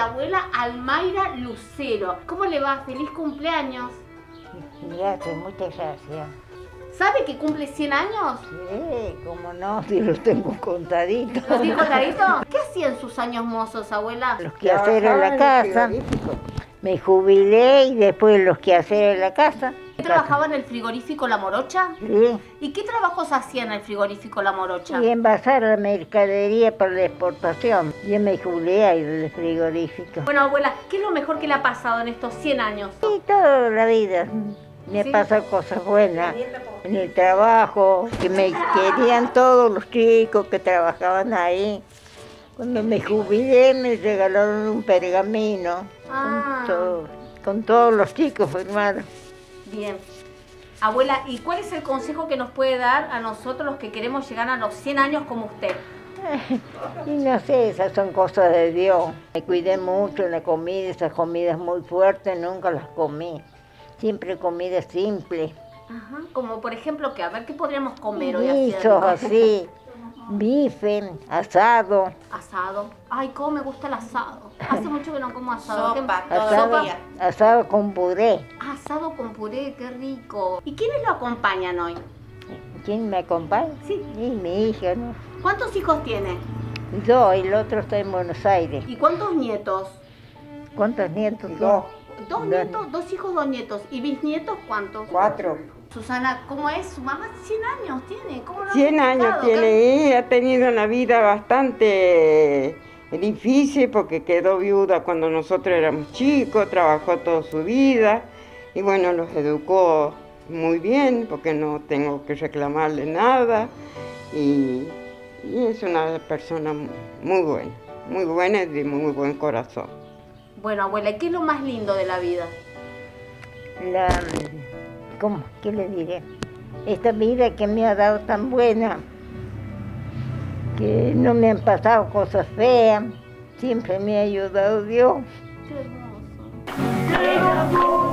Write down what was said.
la abuela Almaira Lucero. ¿Cómo le va? ¡Feliz cumpleaños! Gracias, muchas gracias. ¿Sabe que cumple 100 años? Sí, como no, si los tengo contaditos. ¿Los tiene contadito? ¿Qué hacían sus años mozos, abuela? Los quehaceres en la casa. Me jubilé y después los quehaceres en la casa. ¿Trabajaba en el frigorífico La Morocha? Sí. ¿Y qué trabajos hacía en el frigorífico La Morocha? Y envasar la mercadería para la exportación. Yo me jubilé ahí del frigorífico. Bueno, abuela, ¿qué es lo mejor que le ha pasado en estos 100 años? Y toda la vida. Me ¿Sí? pasan cosas buenas en el trabajo, que me querían todos los chicos que trabajaban ahí. Cuando me jubilé me regalaron un pergamino Ah. con, todo- con todos los chicos firmados. Bien. Abuela, ¿y cuál es el consejo que nos puede dar a nosotros los que queremos llegar a los 100 años como usted? Y no sé, esas son cosas de Dios. Me cuidé mucho en la comida, esas comidas muy fuertes nunca las comí. Siempre comida simple. Ajá. Como por ejemplo, que a ver qué podríamos comer hoy Guisos así, bife, asado. Asado. Ay, cómo me gusta el asado. Hace mucho que no como asado. Sopa, ¿Qué- Asado, Sopa. asado con puré. Asado con puré, qué rico. ¿Y quiénes lo acompañan hoy? ¿Quién me acompaña? Sí. Y mi hija, ¿no? ¿Cuántos hijos tiene? Yo, y el otro está en Buenos Aires. ¿Y cuántos nietos? ¿Cuántos nietos? Dos. Dos Dos. nietos, dos hijos, dos nietos. ¿Y bisnietos cuántos? Cuatro. Susana, ¿cómo es? Su mamá 100 años tiene. ¿Cómo lo ha 100 años tiene y ha tenido una vida bastante difícil porque quedó viuda cuando nosotros éramos chicos, trabajó toda su vida y bueno, los educó muy bien porque no tengo que reclamarle nada y, y es una persona muy buena, muy buena y de muy buen corazón. Bueno, abuela, ¿y ¿qué es lo más lindo de la vida? La, ¿Cómo? ¿Qué le diré? Esta vida que me ha dado tan buena, que no me han pasado cosas feas, siempre me ha ayudado Dios. Qué hermoso.